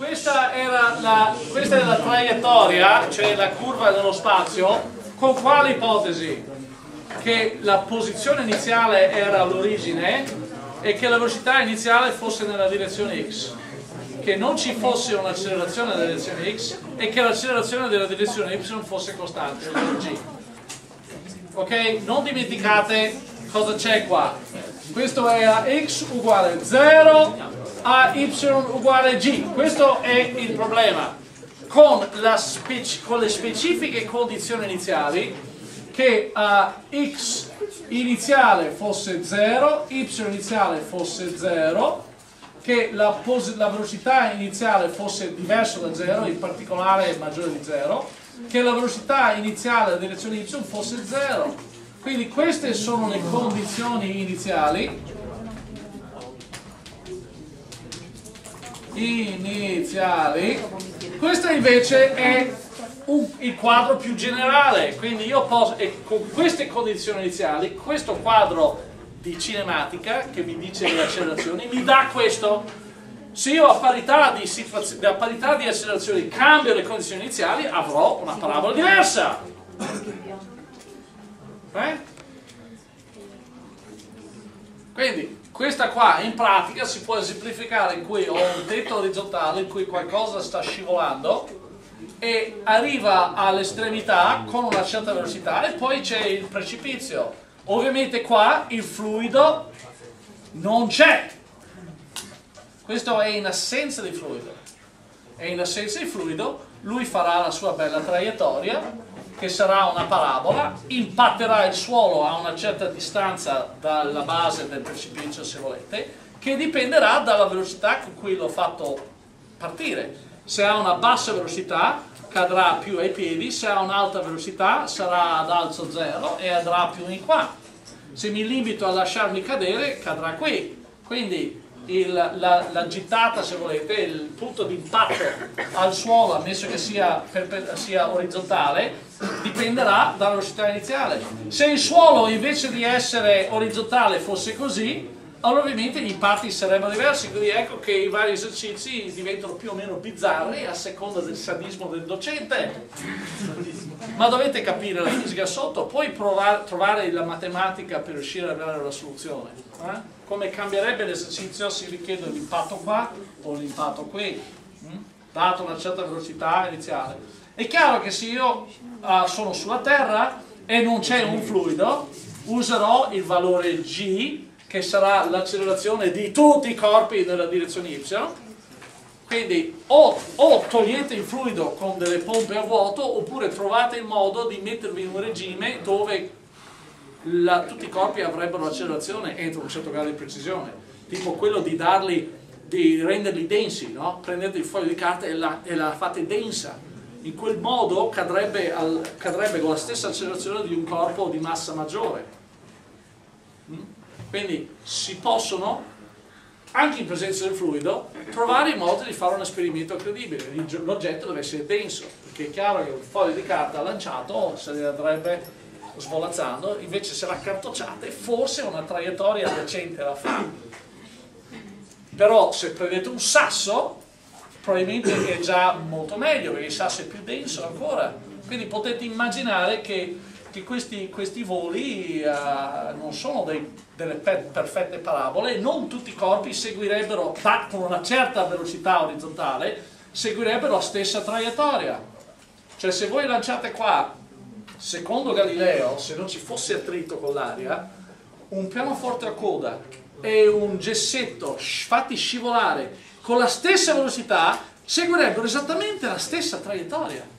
questa, era la, questa è la traiettoria, cioè la curva dello spazio, con quale ipotesi? Che la posizione iniziale era l'origine e che la velocità iniziale fosse nella direzione x che non ci fosse un'accelerazione nella direzione x e che l'accelerazione della direzione y fosse costante, g. Ok? Non dimenticate cosa c'è qua. Questo è a x uguale 0 a y uguale g. Questo è il problema. Con, con le specifiche condizioni iniziali che a x iniziale fosse 0, y iniziale fosse 0 che la, la, velocità iniziale fosse diversa da 0, in particolare maggiore di 0, che la velocità iniziale della direzione y fosse 0. Quindi queste sono le condizioni iniziali. Iniziali. Questo invece è un, il quadro più generale, quindi io posso, con queste condizioni iniziali, questo quadro di cinematica che mi dice le accelerazioni, mi dà questo. Se io a parità di, a parità di accelerazioni cambio le condizioni iniziali, avrò una parabola diversa. Eh? Quindi questa qua in pratica si può esemplificare in cui ho un tetto orizzontale in cui qualcosa sta scivolando e arriva all'estremità con una certa velocità e poi c'è il precipizio Ovviamente qua il fluido non c'è. Questo è in assenza di fluido. E in assenza di fluido lui farà la sua bella traiettoria che sarà una parabola, impatterà il suolo a una certa distanza dalla base del precipizio se volete, che dipenderà dalla velocità con cui l'ho fatto partire. Se ha una bassa velocità cadrà più ai piedi, se ha un'alta velocità sarà ad alzo zero e andrà più in qua se mi limito a lasciarmi cadere cadrà qui quindi il, la, la, gittata se volete il punto di impatto al suolo ammesso che sia, sia orizzontale dipenderà dalla velocità iniziale. Se il suolo invece di essere orizzontale fosse così allora ovviamente gli impatti sarebbero diversi quindi ecco che i vari esercizi diventano più o meno bizzarri a seconda del sadismo del docente ma dovete capire la fisica sotto, poi provare, trovare la matematica per riuscire ad avere la soluzione. Eh? Come cambierebbe l'esercizio se richiedo l'impatto qua o l'impatto qui, hm? dato una certa velocità iniziale. È chiaro che se io uh, sono sulla Terra e non c'è un fluido, userò il valore g, che sarà l'accelerazione di tutti i corpi nella direzione y, quindi o, o, togliete il fluido con delle pompe a vuoto oppure trovate il modo di mettervi in un regime dove la, tutti i corpi avrebbero accelerazione entro un certo grado di precisione, tipo quello di darli, di renderli densi, no? prendete il foglio di carta e la, e la fate densa, in quel modo cadrebbe, al, cadrebbe, con la stessa accelerazione di un corpo di massa maggiore. Quindi si possono anche in presenza del fluido, trovare il modo di fare un esperimento credibile. L'oggetto deve essere denso, perché è chiaro che un foglio di carta lanciato se ne andrebbe svolazzando, invece se l'accartocciate forse una traiettoria decente la fa. Però se prendete un sasso, probabilmente è già molto meglio, perché il sasso è più denso ancora. Quindi potete immaginare che che questi, questi voli uh, non sono dei, delle perfette parabole, non tutti i corpi seguirebbero, con una certa velocità orizzontale, seguirebbero la stessa traiettoria. Cioè se voi lanciate qua, secondo Galileo, se non ci fosse attrito con l'aria, un pianoforte a coda e un gessetto fatti scivolare con la stessa velocità, seguirebbero esattamente la stessa traiettoria.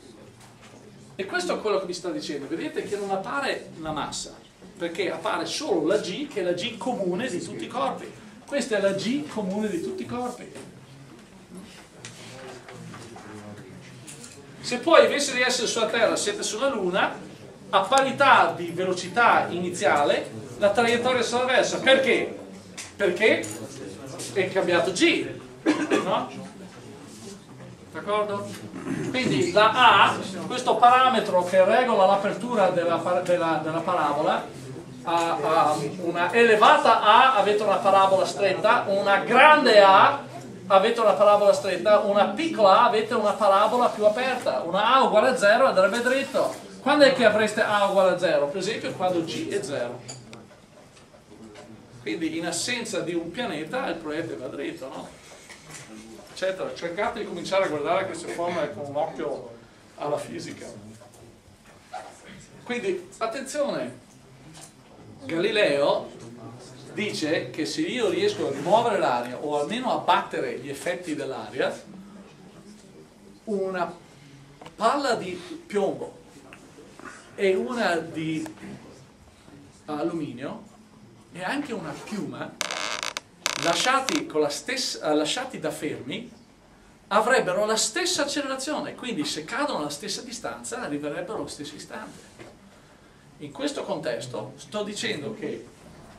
E questo è quello che vi sta dicendo, vedete che non appare la massa, perché appare solo la G che è la G comune di tutti i corpi. Questa è la G comune di tutti i corpi. Se poi invece di essere sulla Terra siete sulla Luna, a parità di velocità iniziale, la traiettoria sarà diversa. Perché? Perché è cambiato G, no? D'accordo? Quindi la A, questo parametro che regola l'apertura della, della, della, parabola, ha, ha una elevata A avete una parabola stretta, una grande A avete una parabola stretta, una piccola A avete una parabola più aperta, una A uguale a 0 andrebbe dritto. Quando è che avreste A uguale a 0? Per esempio quando G è 0. Quindi in assenza di un pianeta il proiettile va dritto, no? Eccetera. Cercate di cominciare a guardare queste formule con un occhio alla fisica. Quindi attenzione, Galileo dice che se io riesco a rimuovere l'aria o almeno a battere gli effetti dell'aria, una palla di piombo e una di alluminio e anche una piuma lasciati, stessa, lasciati da fermi avrebbero la stessa accelerazione, quindi se cadono alla stessa distanza arriverebbero allo stesso istante. In questo contesto sto dicendo che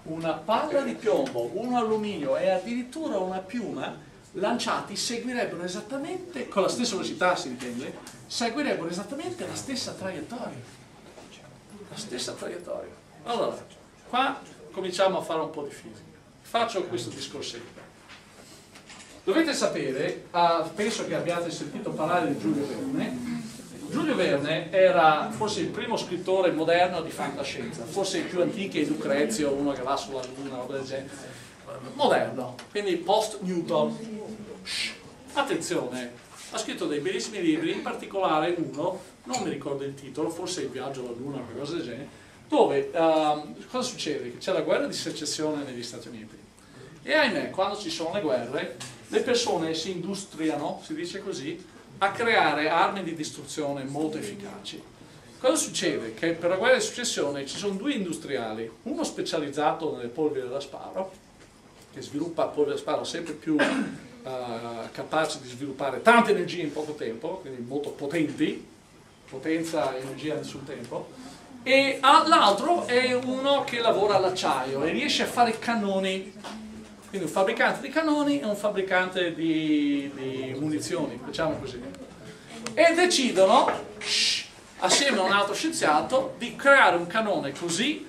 una palla di piombo, un alluminio e addirittura una piuma lanciati seguirebbero esattamente, con la stessa velocità si intende, seguirebbero esattamente la stessa traiettoria. La stessa traiettoria. Allora, qua cominciamo a fare un po' di fisica. Faccio questo discorsetto. Dovete sapere, uh, penso che abbiate sentito parlare di Giulio Verne, Giulio Verne era forse il primo scrittore moderno di fantascienza, forse il più antico è Lucrezio, uno che va sulla luna, roba del genere. Moderno, quindi post-Newton. Attenzione, ha scritto dei bellissimi libri, in particolare uno, non mi ricordo il titolo, forse Il viaggio alla luna qualcosa del genere, dove uh, cosa succede? C'è la guerra di secessione negli Stati Uniti. E ahimè, quando ci sono le guerre, le persone si industriano, si dice così, a creare armi di distruzione molto efficaci. Cosa succede? Che per la guerra di successione ci sono due industriali, uno specializzato nelle polveri da sparo, che sviluppa polveri da sparo sempre più uh, capaci di sviluppare tante energie in poco tempo, quindi molto potenti, potenza e energia nessun tempo, e l'altro è uno che lavora all'acciaio e riesce a fare cannoni quindi un fabbricante di canoni e un fabbricante di, di munizioni, facciamo così. E decidono, assieme a un altro scienziato, di creare un canone così,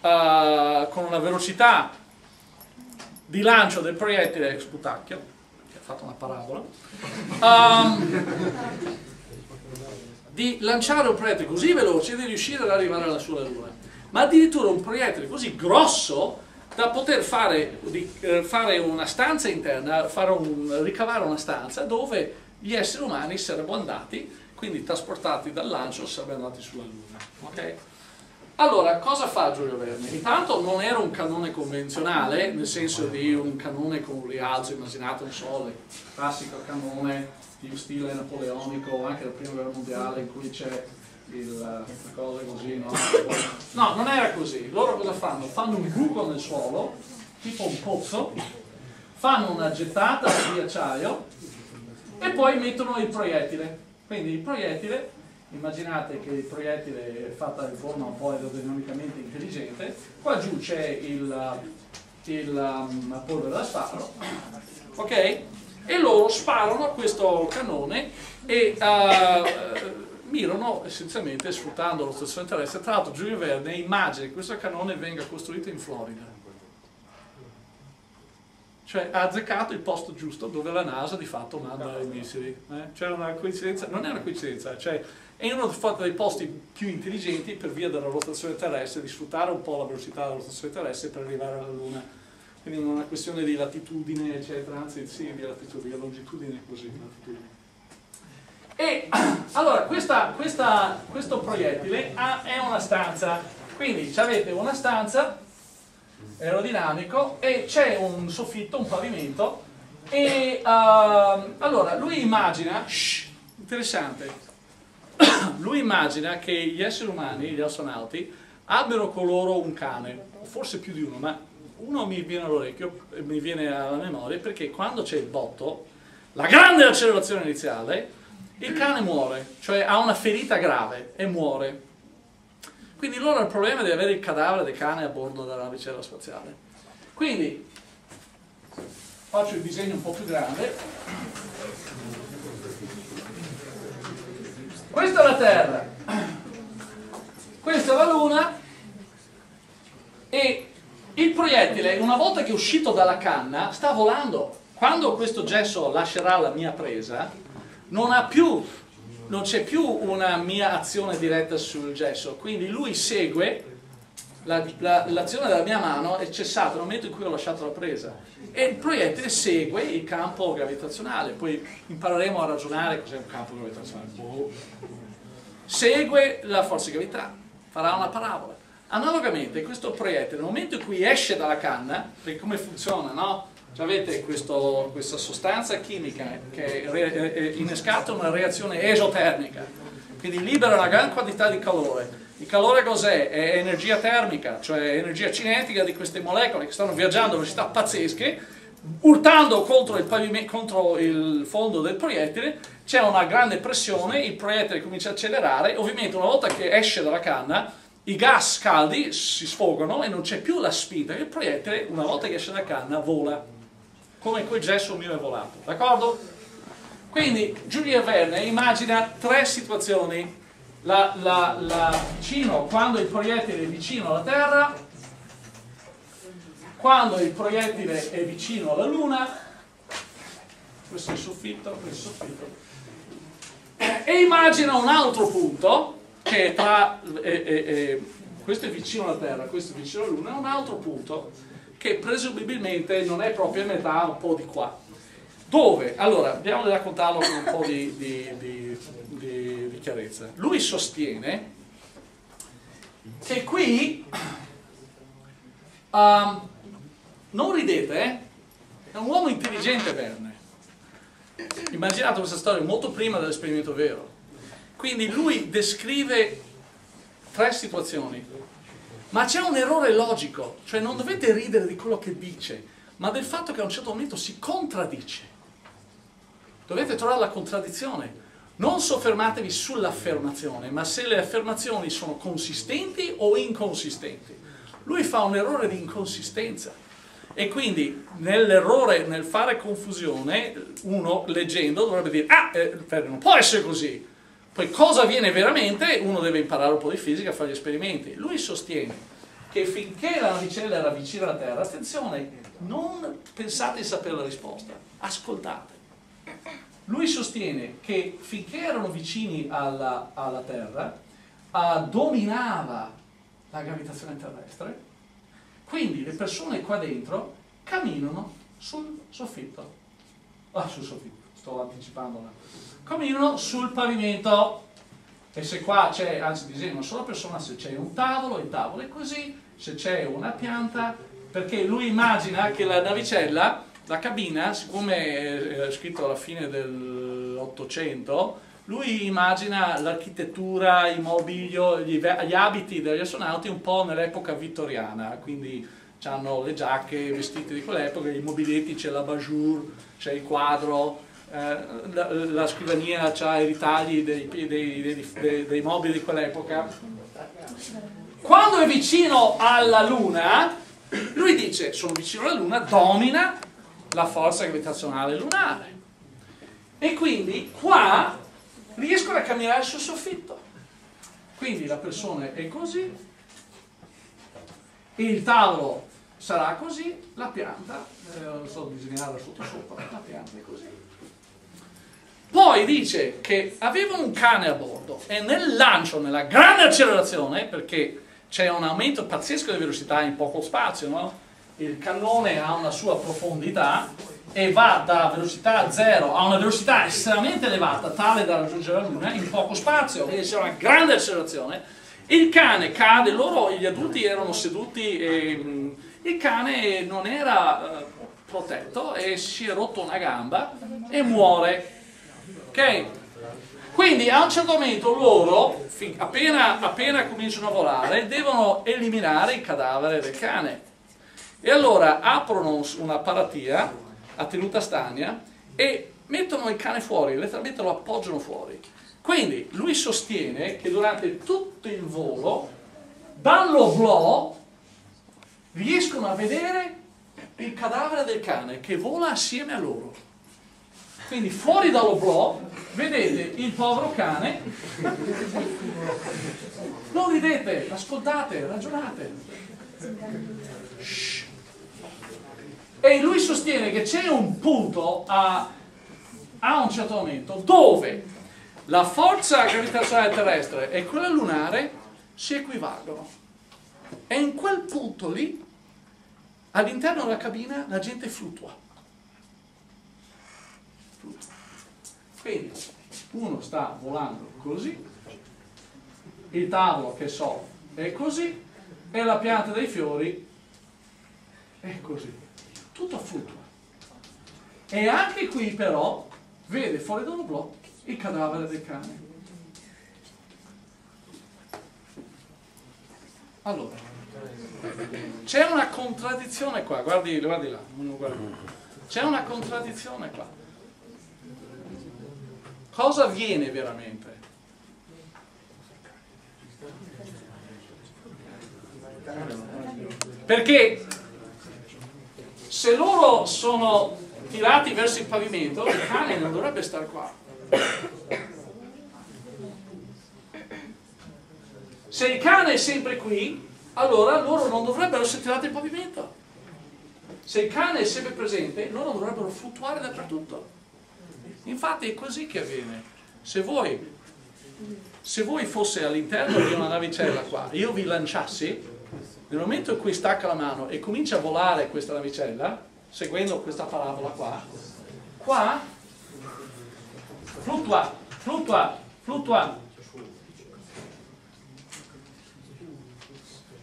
uh, con una velocità di lancio del proiettile sputacchio, che ha fatto una parabola, um, di lanciare un proiettile così veloce di riuscire ad arrivare alla sua luna. Ma addirittura un proiettile così grosso da poter fare, eh, fare una stanza interna, un, ricavare una stanza dove gli esseri umani sarebbero andati, quindi trasportati dal lancio, sarebbero andati sulla Luna. Okay? Allora, cosa fa Giulio Verne? Intanto non era un canone convenzionale, nel senso di un canone con un rialzo, immaginate un sole, classico canone di stile napoleonico, anche della prima guerra mondiale, in cui c'è il, cose così, no? No, non era così. Loro cosa fanno? Fanno un buco nel suolo, tipo un pozzo, fanno una gettata di acciaio e poi mettono il proiettile. Quindi il proiettile, immaginate che il proiettile è fatto in forma un po' aerodinamicamente intelligente, qua giù c'è il, il um, polvere da sparo, ok? E loro sparano questo canone e uh, mirano essenzialmente sfruttando lo stazione terrestre. Tra l'altro Giulio Verne immagina che questo canone venga costruito in Florida. Cioè ha azzeccato il posto giusto dove la NASA di fatto manda i missili. Eh? Cioè una coincidenza, non è una coincidenza, cioè è uno dei posti più intelligenti per via della rotazione terrestre, di sfruttare un po' la velocità della rotazione terrestre per arrivare alla Luna. Quindi non è una questione di latitudine, eccetera, anzi sì, di latitudine, di longitudine così, latitudine. E allora questa, questa, questo proiettile ha, è una stanza, quindi avete una stanza aerodinamico e c'è un soffitto, un pavimento. E uh, allora lui immagina, shh, interessante, lui immagina che gli esseri umani, gli astronauti, abbiano con loro un cane, forse più di uno, ma uno mi viene all'orecchio, mi viene alla memoria perché quando c'è il botto, la grande accelerazione iniziale, il cane muore, cioè ha una ferita grave e muore. Quindi loro hanno il problema di avere il cadavere del cane a bordo della navicella spaziale. Quindi faccio il disegno un po' più grande. Questa è la Terra, questa è la Luna e il proiettile, una volta che è uscito dalla canna, sta volando quando questo gesso lascerà la mia presa, non più non c'è più una mia azione diretta sul gesso, quindi lui segue l'azione la, la, della mia mano è cessata nel momento in cui ho lasciato la presa e il proiettile segue il campo gravitazionale, poi impareremo a ragionare cos'è un campo gravitazionale. Boh. Segue la forza di gravità, farà una parabola. Analogamente questo proiettile nel momento in cui esce dalla canna, perché come funziona, no? Avete questo, questa sostanza chimica che innescata una reazione esotermica, quindi libera una gran quantità di calore. Il calore cos'è? È energia termica, cioè energia cinetica di queste molecole che stanno viaggiando a velocità pazzesche, urtando contro il, contro il fondo del proiettile, c'è una grande pressione, il proiettile comincia a accelerare, ovviamente una volta che esce dalla canna, i gas caldi si sfogano e non c'è più la spinta, il proiettile una volta che esce dalla canna vola come quel gesso mio è volato, d'accordo? Quindi Giulia Verne immagina tre situazioni, la, la, la vicino, quando il proiettile è vicino alla Terra, quando il proiettile è vicino alla Luna, questo è il soffitto, questo è il soffitto, e immagina un altro punto che è tra, eh, eh, questo è vicino alla Terra, questo è vicino alla Luna, un altro punto che presumibilmente non è proprio a metà, un po' di qua. Dove? Allora, andiamo a raccontarlo con un po' di, di, di, di chiarezza. Lui sostiene che qui, um, non ridete, eh? è un uomo intelligente Verne. Immaginate questa storia molto prima dell'esperimento vero. Quindi lui descrive tre situazioni ma c'è un errore logico, cioè non dovete ridere di quello che dice, ma del fatto che a un certo momento si contraddice. Dovete trovare la contraddizione. Non soffermatevi sull'affermazione, ma se le affermazioni sono consistenti o inconsistenti. Lui fa un errore di inconsistenza. E quindi nell'errore, nel fare confusione, uno leggendo dovrebbe dire, ah, eh, non può essere così, poi cosa avviene veramente? Uno deve imparare un po' di fisica fare gli esperimenti. Lui sostiene che finché la navicella era vicina alla Terra, attenzione, non pensate di sapere la risposta, ascoltate. Lui sostiene che finché erano vicini alla, alla Terra, uh, dominava la gravitazione terrestre, quindi le persone qua dentro camminano sul soffitto. Ah, sul soffitto, sto anticipando una camminano sul pavimento. E se qua c'è, anzi disegno una sola persona, se c'è un tavolo, il tavolo è così, se c'è una pianta, perché lui immagina che la navicella, la cabina, siccome è scritto alla fine dell'Ottocento, lui immagina l'architettura, il mobilio, gli, gli, abiti degli astronauti un po' nell'epoca vittoriana, quindi hanno le giacche, i vestiti di quell'epoca, i mobiletti, c'è la bajour, c'è il quadro, la, la, scrivania ha i ritagli dei, dei, dei, dei mobili di quell'epoca. Quando è vicino alla Luna, lui dice, sono vicino alla Luna, domina la forza gravitazionale lunare. E quindi qua riescono a camminare sul soffitto. Quindi la persona è così, il tavolo sarà così, la pianta, eh, non so disegnarla sotto sopra, la pianta è così. Poi dice che aveva un cane a bordo e nel lancio, nella grande accelerazione, perché c'è un aumento pazzesco di velocità in poco spazio, no? il cannone ha una sua profondità e va da velocità zero a una velocità estremamente elevata, tale da raggiungere la Luna, in poco spazio, quindi c'è una grande accelerazione. Il cane cade, loro, gli adulti erano seduti e il cane non era eh, protetto e si è rotto una gamba e muore Ok? Quindi a un certo momento loro, appena, appena cominciano a volare, devono eliminare il cadavere del cane. E allora aprono una paratia a tenuta stagna e mettono il cane fuori, letteralmente lo appoggiano fuori. Quindi lui sostiene che durante tutto il volo, dall'oblò, riescono a vedere il cadavere del cane che vola assieme a loro. Quindi fuori dall'oblò vedete il povero cane. Non ridete, ascoltate, ragionate. Shh. E lui sostiene che c'è un punto a, a un certo momento dove la forza gravitazionale terrestre e quella lunare si equivalgono. E in quel punto lì, all'interno della cabina, la gente fluttua. Quindi uno sta volando così, il tavolo che so è così e la pianta dei fiori è così tutto fluttua. E anche qui però vede fuori da un blocco il cadavere del cane. Allora, c'è una contraddizione qua, guardi, guardi là, c'è una contraddizione qua. Cosa avviene veramente? Perché se loro sono tirati verso il pavimento, il cane non dovrebbe stare qua. Se il cane è sempre qui, allora loro non dovrebbero essere tirati al pavimento. Se il cane è sempre presente, loro dovrebbero fluttuare dappertutto. Infatti è così che avviene. Se voi, se voi fosse all'interno di una navicella qua, io vi lanciassi, nel momento in cui stacca la mano e comincia a volare questa navicella, seguendo questa parabola qua, qua fluttua, fluttua, fluttua,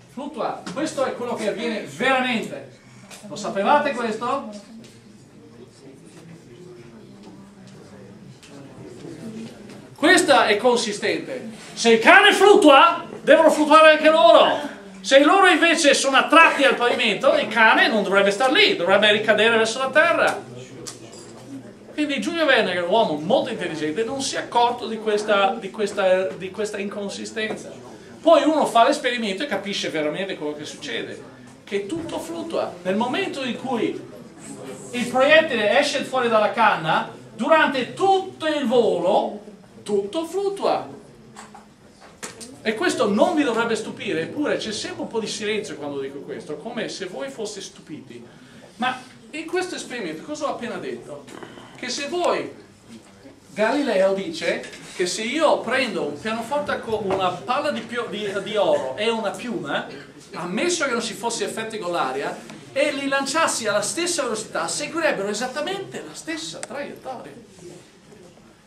fluttua. Questo è quello che avviene veramente. Lo sapevate questo? Questa è consistente. Se il cane fluttua, devono fluttuare anche loro. Se loro invece sono attratti al pavimento, il cane non dovrebbe stare lì, dovrebbe ricadere verso la terra. Quindi Giulio Verne, che è un uomo molto intelligente, non si è accorto di questa, di questa, di questa inconsistenza. Poi uno fa l'esperimento e capisce veramente quello che succede, che tutto fluttua. Nel momento in cui il proiettile esce fuori dalla canna, durante tutto il volo, tutto fluttua. E questo non vi dovrebbe stupire, eppure c'è sempre un po' di silenzio quando dico questo, come se voi foste stupiti. Ma in questo esperimento cosa ho appena detto? Che se voi, Galileo dice che se io prendo un pianoforte con una palla di, di, di oro e una piuma, ammesso che non ci fosse effetti con l'aria, e li lanciassi alla stessa velocità, seguirebbero esattamente la stessa traiettoria.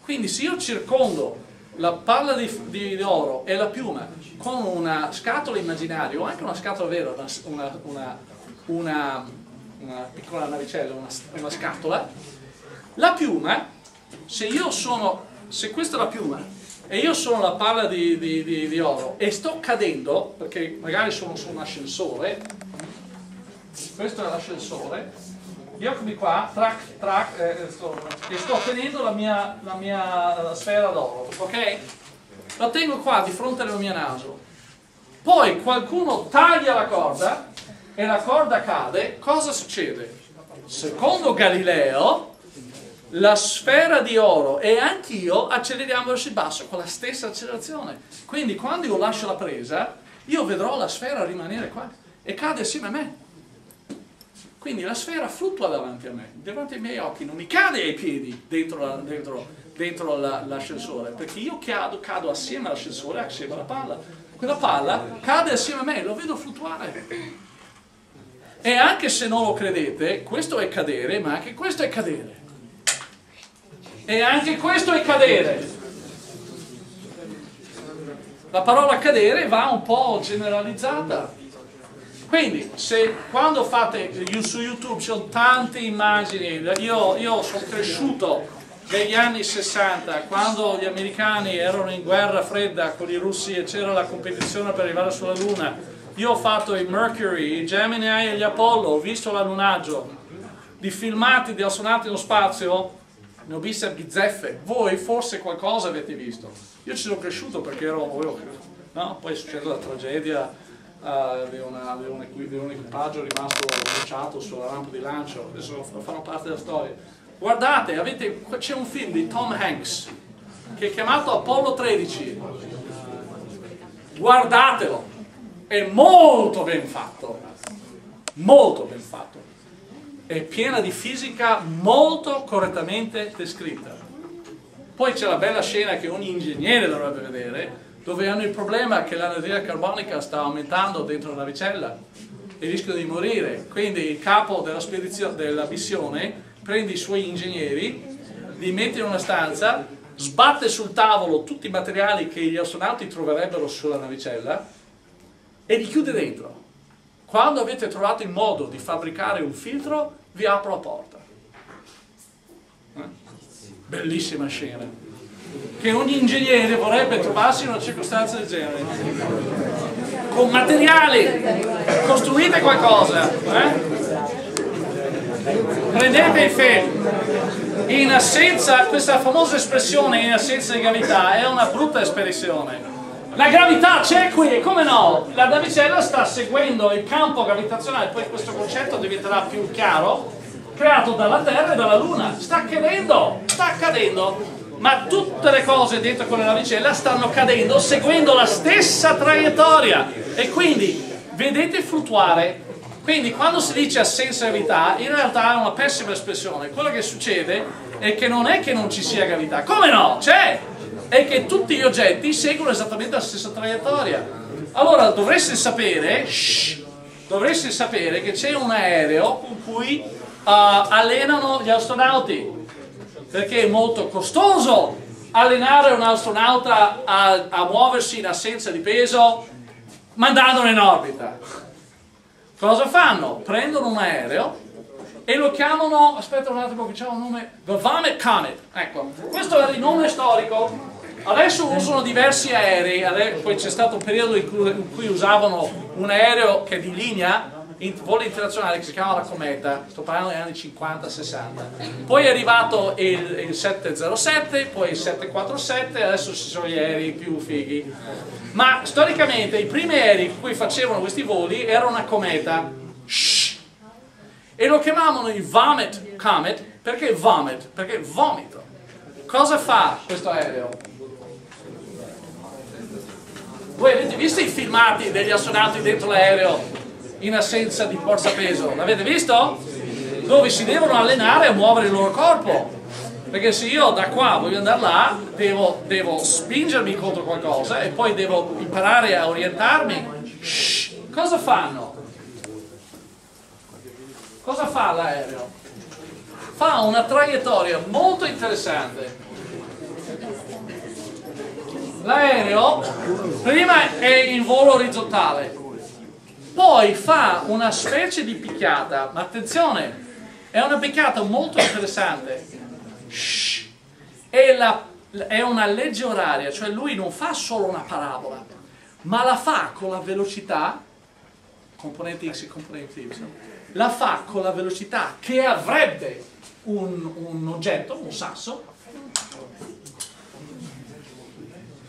Quindi se io circondo la palla di, di, oro e la piuma con una scatola immaginaria o anche una scatola vera, una, una, una, una piccola navicella, una, scatola, la piuma, se io sono, se questa è la piuma e io sono la palla di, di oro e sto cadendo, perché magari sono su un ascensore, questo è l'ascensore, eccomi qua, track, track, eh, sto, e sto tenendo la mia, la mia sfera d'oro, ok? La tengo qua di fronte al mio naso. Poi qualcuno taglia la corda e la corda cade, cosa succede? Secondo Galileo, la sfera di oro e anch'io acceleriamo verso il basso con la stessa accelerazione. Quindi quando io lascio la presa, io vedrò la sfera rimanere qua e cade assieme a me. Quindi la sfera fluttua davanti a me, davanti ai miei occhi, non mi cade ai piedi dentro, la, dentro, dentro l'ascensore, la, perché io cado, cado assieme all'ascensore, assieme alla palla. Quella palla cade assieme a me, lo vedo fluttuare. E anche se non lo credete, questo è cadere, ma anche questo è cadere. E anche questo è cadere. La parola cadere va un po' generalizzata quindi, se quando fate su YouTube ci sono tante immagini, io, io sono cresciuto negli anni 60, quando gli americani erano in guerra fredda con i russi e c'era la competizione per arrivare sulla Luna, io ho fatto i Mercury, i Gemini e gli Apollo, ho visto l'allunaggio, di filmati di astronauti nello spazio, ne ho viste bizzeffe, voi forse qualcosa avete visto. Io ci sono cresciuto perché ero, no? poi succede la tragedia uh, di, una, di, un, di, un, equipaggio rimasto bruciato sulla rampa di lancio, adesso fanno parte della storia. Guardate, c'è un film di Tom Hanks che è chiamato Apollo 13. Guardatelo, è molto ben fatto, molto ben fatto. è piena di fisica molto correttamente descritta. Poi c'è la bella scena che ogni ingegnere dovrebbe vedere, dove hanno il problema che l'anidride carbonica sta aumentando dentro la navicella e rischiano di morire. Quindi il capo della, della missione prende i suoi ingegneri, li mette in una stanza, sbatte sul tavolo tutti i materiali che gli astronauti troverebbero sulla navicella e li chiude dentro. Quando avete trovato il modo di fabbricare un filtro, vi apro la porta. Eh? Bellissima scena. Che ogni ingegnere vorrebbe trovarsi in una circostanza del genere. Con materiali, costruite qualcosa. Eh? Prendete i ferri. In assenza, questa famosa espressione in assenza di gravità è una brutta espressione. La gravità c'è qui, come no? La navicella sta seguendo il campo gravitazionale, poi questo concetto diventerà più chiaro, creato dalla Terra e dalla Luna. Sta cadendo, sta accadendo. Ma tutte le cose dentro quella navicella stanno cadendo seguendo la stessa traiettoria. E quindi vedete fluttuare. Quindi quando si dice assenza gravità, in realtà è una pessima espressione. Quello che succede è che non è che non ci sia gravità. Come no? C'è! È che tutti gli oggetti seguono esattamente la stessa traiettoria. Allora dovreste sapere, shh, dovreste sapere che c'è un aereo con cui uh, allenano gli astronauti perché è molto costoso allenare un astronauta a, a muoversi in assenza di peso mandandolo in orbita. Cosa fanno? Prendono un aereo e lo chiamano, aspetta un attimo che c'è un nome, Vomit Comet. Ecco, questo era il nome storico. Adesso usano diversi aerei, poi c'è stato un periodo in cui, in cui usavano un aereo che è di linea in, volo internazionale che si chiama la Cometa, sto parlando degli anni 50-60. Poi è arrivato il, il, 707, poi il 747, adesso ci sono gli aerei più fighi. Ma storicamente i primi aerei con cui facevano questi voli erano una cometa. Shhh. E lo chiamavano il Vomit Comet perché vomit? Perché vomito. Cosa fa questo aereo? Voi avete visto i filmati degli astronauti dentro l'aereo in assenza di forza peso. L'avete visto? Dove si devono allenare a muovere il loro corpo. Perché se io da qua voglio andare là, devo, devo spingermi contro qualcosa e poi devo imparare a orientarmi. Shh, cosa fanno? Cosa fa l'aereo? Fa una traiettoria molto interessante. L'aereo prima è in volo orizzontale, poi fa una specie di picchiata, ma attenzione, è una picchiata molto interessante. Shh. È, la, è una legge oraria, cioè lui non fa solo una parabola, ma la fa con la velocità, componente x e componente y, la fa con la velocità che avrebbe un, un oggetto, un sasso,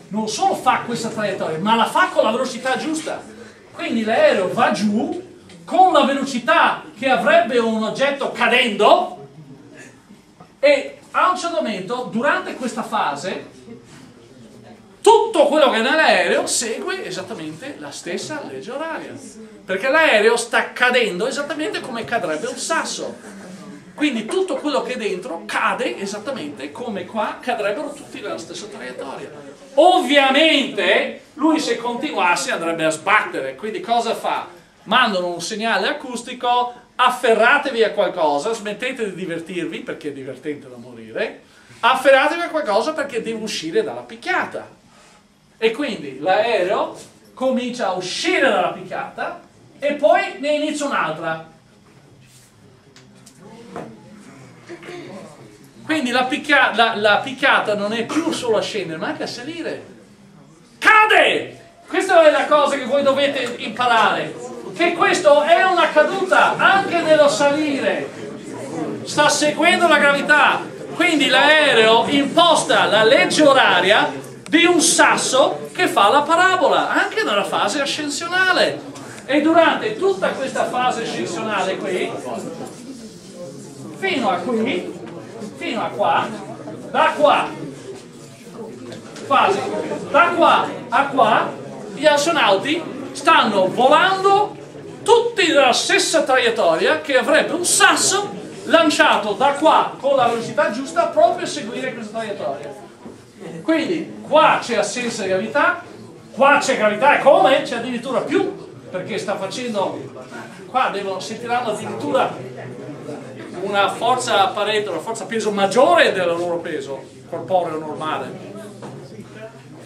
non solo fa questa traiettoria, ma la fa con la velocità giusta. Quindi l'aereo va giù con la velocità che avrebbe un oggetto cadendo e a un certo momento, durante questa fase, tutto quello che è nell'aereo segue esattamente la stessa legge oraria. Perché l'aereo sta cadendo esattamente come cadrebbe un sasso. Quindi tutto quello che è dentro cade esattamente come qua cadrebbero tutti nella stessa traiettoria. Ovviamente lui se continuasse andrebbe a sbattere, quindi cosa fa? Mandano un segnale acustico, afferratevi a qualcosa, smettete di divertirvi perché è divertente da morire, afferratevi a qualcosa perché deve uscire dalla picchiata. E quindi l'aereo comincia a uscire dalla picchiata e poi ne inizia un'altra Quindi la, picchia, la, la, picchiata non è più solo a scendere, ma anche a salire. Cade! Questa è la cosa che voi dovete imparare. Che questo è una caduta anche nello salire. Sta seguendo la gravità. Quindi l'aereo imposta la legge oraria di un sasso che fa la parabola, anche nella fase ascensionale. E durante tutta questa fase ascensionale qui, fino a qui, fino a qua, da qua, quasi, da qua a qua, gli astronauti stanno volando tutti nella stessa traiettoria che avrebbe un sasso lanciato da qua con la velocità giusta proprio a seguire questa traiettoria. Quindi qua c'è assenza di gravità, qua c'è gravità e come? C'è addirittura più, perché sta facendo, qua devono, sentiranno addirittura una forza Pareto, una forza peso maggiore del loro peso corporeo normale.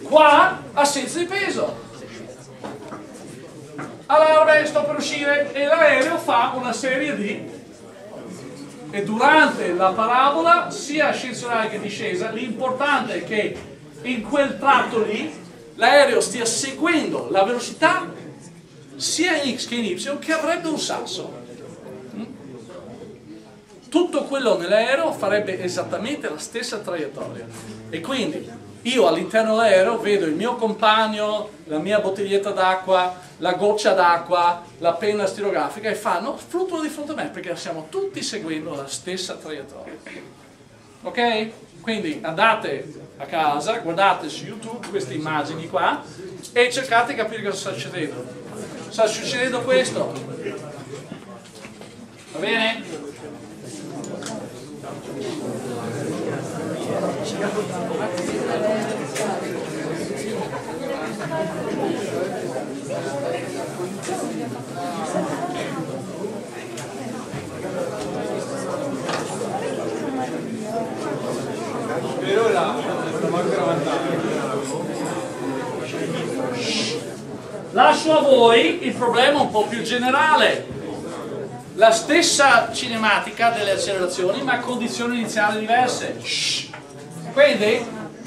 Qua assenza di peso. Allarme, sto per uscire e l'aereo fa una serie di e durante la parabola sia ascensionale che discesa l'importante è che in quel tratto lì l'aereo stia seguendo la velocità sia in x che in y che avrebbe un sasso tutto quello nell'aereo farebbe esattamente la stessa traiettoria e quindi io all'interno dell'aereo vedo il mio compagno, la mia bottiglietta d'acqua, la goccia d'acqua, la penna stilografica e fanno, fluttuano di fronte a me perché stiamo tutti seguendo la stessa traiettoria. Ok? Quindi andate a casa, guardate su YouTube queste immagini qua e cercate di capire cosa sta succedendo. Sta succedendo questo. Va bene? Lascio a voi il problema un po' più generale. La stessa cinematica delle accelerazioni ma a condizioni iniziali diverse. Quindi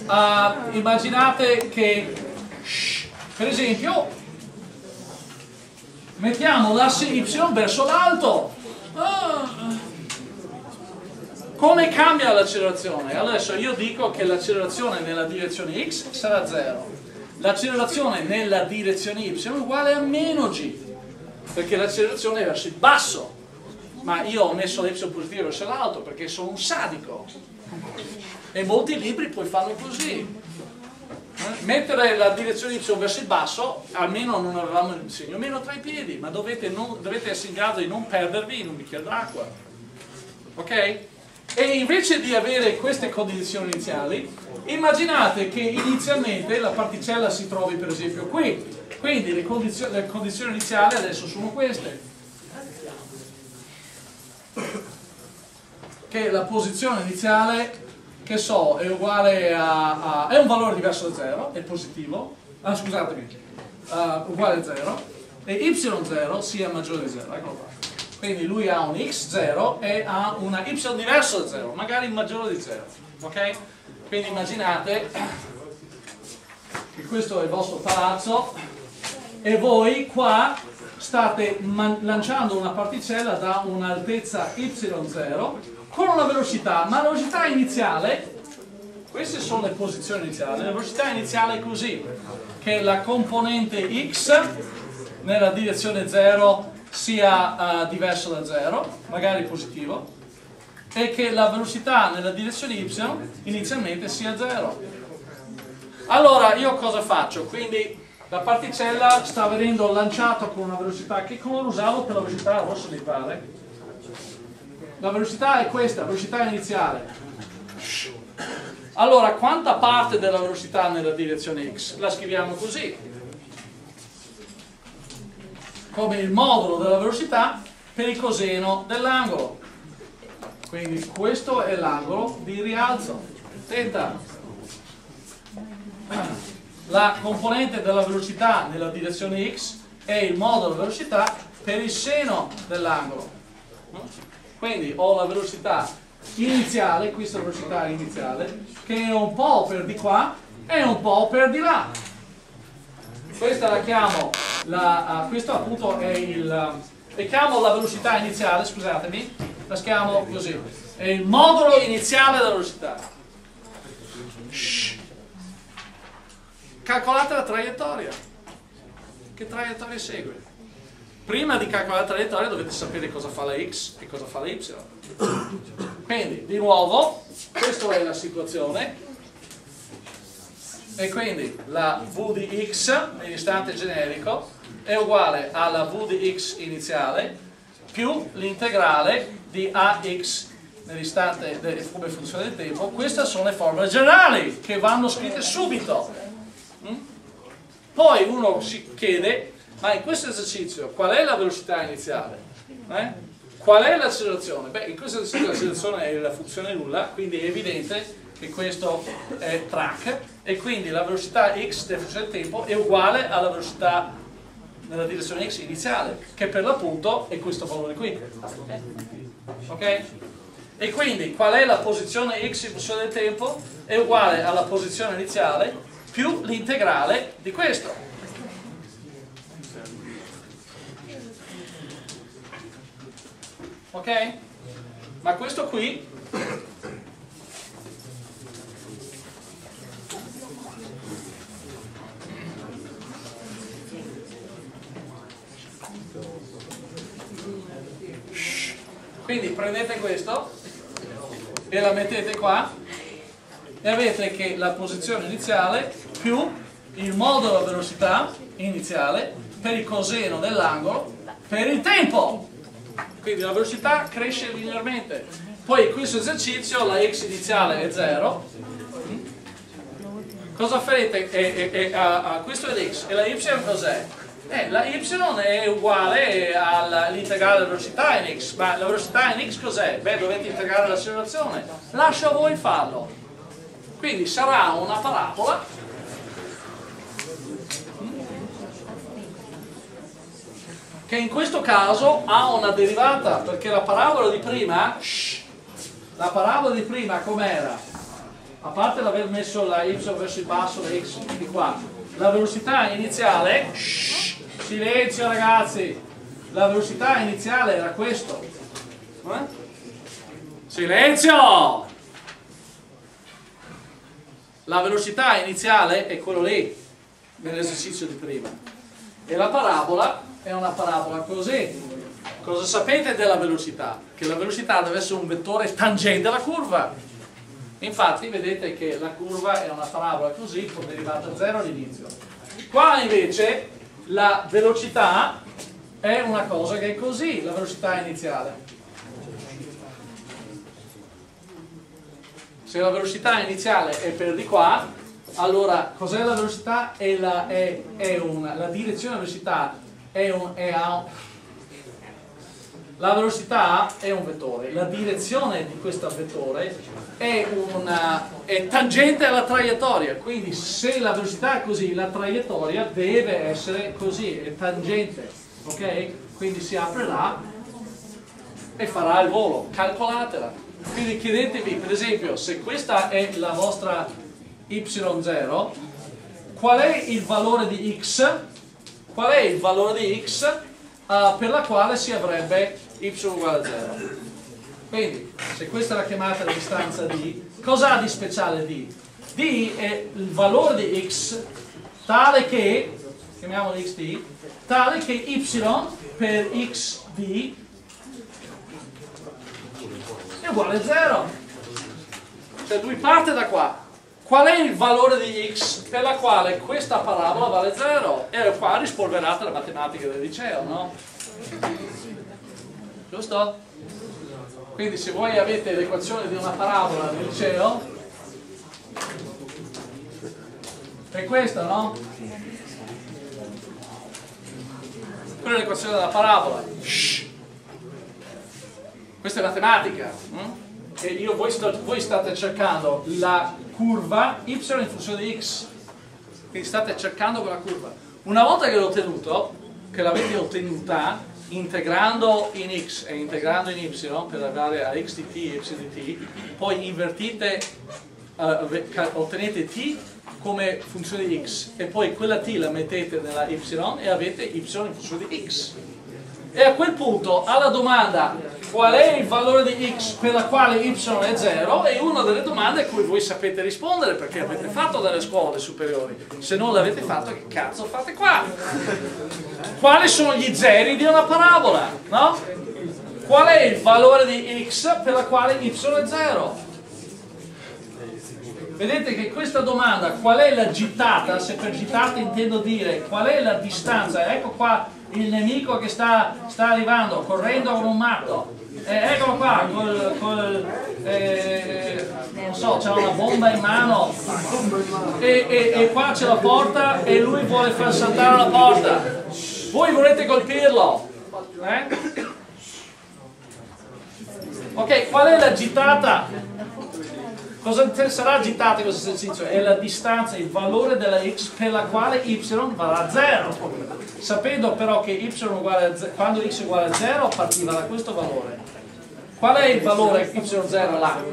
uh, immaginate che, per esempio, mettiamo l'asse Y verso l'alto. Ah. Come cambia l'accelerazione? Adesso io dico che l'accelerazione nella direzione X sarà 0. L'accelerazione nella direzione Y è uguale a meno G, perché l'accelerazione è verso il basso. Ma io ho messo l'Y positivo verso l'alto perché sono un sadico. E molti libri poi fanno così. Mettere la direzione Y verso il basso almeno non avevamo il segno meno tra i piedi ma dovete, non, dovete essere in grado di non perdervi in un bicchiere d'acqua. Ok? e invece di avere queste condizioni iniziali immaginate che inizialmente la particella si trovi per esempio qui. Quindi le condizioni, le condizioni iniziali adesso sono queste che la posizione iniziale che so è uguale a, a è un valore diverso da 0 è positivo. Ah scusatemi uh, uguale a 0 e y0 sia maggiore di 0 eccolo qua. Quindi lui ha un x0 e ha una y diverso da 0 magari maggiore di 0 ok? quindi immaginate che questo è il vostro palazzo e voi qua state lanciando una particella da un'altezza y0 con una velocità, ma la velocità iniziale, queste sono le posizioni iniziali, la velocità iniziale è così, che la componente x nella direzione 0 sia uh, diverso da 0, magari positivo, e che la velocità nella direzione y inizialmente sia 0. Allora io cosa faccio? Quindi la particella sta venendo lanciata con una velocità che colore usavo per la velocità rossa mi pare? La velocità è questa, velocità iniziale. Allora, quanta parte della velocità nella direzione x? La scriviamo così. Come il modulo della velocità per il coseno dell'angolo. Quindi questo è l'angolo di rialzo. Tenta. La componente della velocità nella direzione x è il modulo della velocità per il seno dell'angolo quindi ho la velocità iniziale, questa è la velocità iniziale, che è un po' per di qua e un po' per di là. Questa la chiamo, la, uh, questo appunto è il, uh, e chiamo la velocità iniziale, scusatemi, la chiamo così, è il modulo iniziale della velocità. Shh. Calcolate la traiettoria. Che traiettoria segue? Prima di calcolare la traiettoria dovete sapere cosa fa la x e cosa fa la y. Quindi, di nuovo, questa è la situazione e quindi la v di x nell'istante generico è uguale alla v di x iniziale più l'integrale di ax nell'istante come funzione del tempo, queste sono le formule generali che vanno scritte subito. Mm? Poi uno si chiede, ma in questo esercizio qual è la velocità iniziale? Eh? Qual è l'accelerazione? Beh, in questo esercizio l'accelerazione è la funzione nulla, quindi è evidente che questo è track e quindi la velocità x della funzione del tempo è uguale alla velocità nella direzione x iniziale, che per l'appunto è questo valore qui. Ok? E quindi qual è la posizione x in funzione del tempo? È uguale alla posizione iniziale più l'integrale di questo. Ok? Ma questo qui Quindi prendete questo e la mettete qua e avete che la posizione iniziale più il modulo della velocità iniziale per il coseno dell'angolo per il tempo. Quindi la velocità cresce linearmente. Poi in questo esercizio la x iniziale è 0. Cosa farete? E, e, e, a, a, questo è l'x e la y cos'è? Eh, la y è uguale all'integrale della velocità in x, ma la velocità in x cos'è? Beh, dovete integrare l'accelerazione. Lascio a voi farlo. Quindi sarà una parabola che in questo caso ha una derivata, perché la parabola di prima, shh, la parabola di prima com'era? A parte l'aver messo la y verso il basso, la x di qua, la velocità iniziale, shh, silenzio ragazzi, la velocità iniziale era questo. Eh? Silenzio! La velocità iniziale è quello lì, nell'esercizio di prima. E la parabola è una parabola così. Cosa sapete della velocità? Che la velocità deve essere un vettore tangente alla curva. Infatti vedete che la curva è una parabola così con derivata 0 all'inizio. Qua invece la velocità è una cosa che è così, la velocità iniziale. Se la velocità iniziale è per di qua, allora cos'è la velocità? È la, è, è una, la direzione della velocità è un, è un, la velocità è un vettore, la direzione di questo vettore è, una, è tangente alla traiettoria, quindi se la velocità è così, la traiettoria deve essere così, è tangente, ok? Quindi si apre là e farà il volo, calcolatela. Quindi chiedetevi, per esempio, se questa è la vostra y0, qual è il valore di x qual è il valore di x uh, per la quale si avrebbe y uguale a 0. Quindi, se questa è la chiamata di distanza d, cosa ha di speciale d? d è il valore di x tale che, chiamiamolo xt, tale che y per xd è uguale a 0. Cioè lui parte da qua, Qual è il valore di x per la quale questa parabola vale 0? E qua rispolverate la matematica del liceo, no? Giusto? Quindi se voi avete l'equazione di una parabola del liceo, è questa, no? Quella è l'equazione della parabola. Shh. Questa è matematica. Hm? E io, voi, sto, voi state cercando la curva y in funzione di x. Quindi state cercando quella curva. Una volta che l'ho ottenuto, che l'avete ottenuta, integrando in x e integrando in y per arrivare a x di t e y di t, poi invertite, uh, ottenete t come funzione di x e poi quella t la mettete nella y e avete y in funzione di x. E a quel punto alla domanda qual è il valore di x per la quale y è 0 è una delle domande a cui voi sapete rispondere perché avete fatto dalle scuole superiori. Se non l'avete fatto, che cazzo fate qua? Quali sono gli zeri di una parabola? No? Qual è il valore di x per la quale y è 0? Vedete che questa domanda, qual è la gittata, se per gittata intendo dire qual è la distanza, ecco qua il nemico che sta, sta arrivando, correndo come un matto, Eh, eccolo qua, col, col eh, non so, c'ha una bomba in mano e, e, e qua c'è la porta e lui vuole far saltare la porta. Voi volete colpirlo? Eh? Ok, qual è la gittata? Cosa sarà gittata in questo esercizio? È la distanza, il valore della x per la quale y varrà 0. Sapendo però che y uguale a 0, quando x è uguale a 0 partiva da questo valore. Qual è il valore y0 là?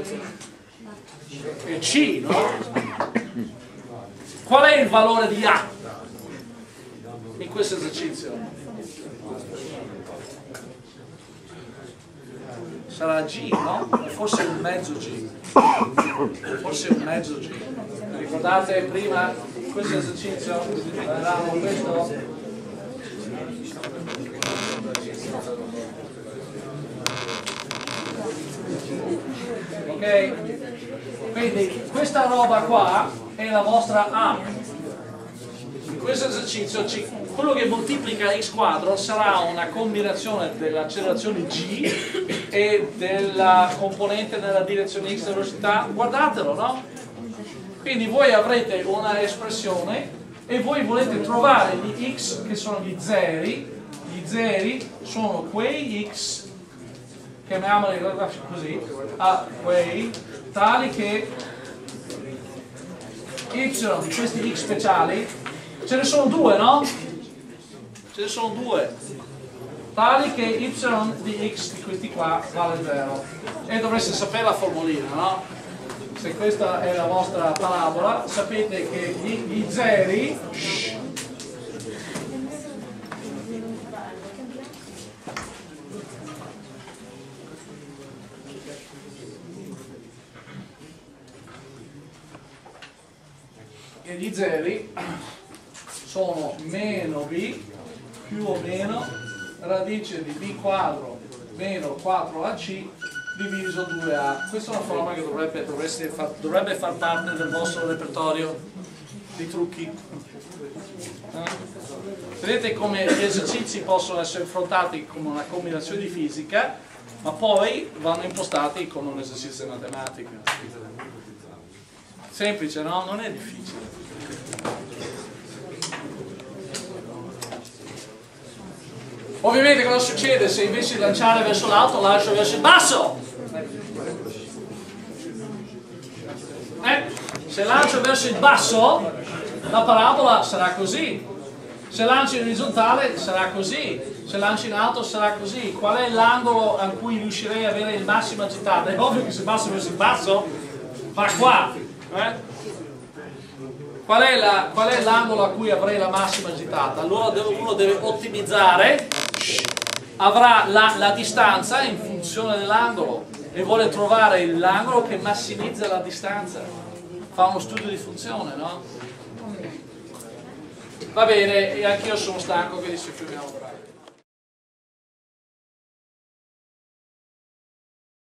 È c, no? Qual è il valore di a in questo esercizio? sarà G, no? Forse un mezzo G. Forse un mezzo G. Ricordate prima questo esercizio? Avevamo questo? Ok? Quindi questa roba qua è la vostra A. Questo esercizio ci quello che moltiplica x quadro sarà una combinazione dell'accelerazione g e della componente nella direzione x velocità, guardatelo, no? Quindi voi avrete una espressione e voi volete trovare gli x che sono gli zeri, gli zeri sono quei x, chiamiamoli così, a quei tali che y di questi x speciali, ce ne sono due, no? ce ne sono due tali che y di x di questi qua vale 0 e dovreste sapere la formulina no? se questa è la vostra parabola sapete che gli, gli zeri e gli zeri sono meno b più o meno radice di b quadro meno 4ac diviso 2a. Questa è una forma che dovrebbe, far, dovrebbe far parte del vostro repertorio di trucchi. Eh? Vedete come gli esercizi possono essere affrontati come una combinazione di fisica, ma poi vanno impostati come un esercizio di matematica. Semplice, no? Non è difficile. Ovviamente cosa succede se invece di lanciare verso l'alto lancio verso il basso? Eh? Se lancio verso il basso la parabola sarà così. Se lancio in orizzontale sarà così. Se lancio in alto sarà così. Qual è l'angolo a cui riuscirei ad avere il massimo agitato? È ovvio che se passo verso il basso va qua. Eh? Qual è l'angolo a cui avrei la massima agitata? Allora uno deve ottimizzare avrà la, la distanza in funzione dell'angolo e vuole trovare l'angolo che massimizza la distanza. Fa uno studio di funzione, no? Va bene, e anch'io sono stanco che dice chiudiamo bravo.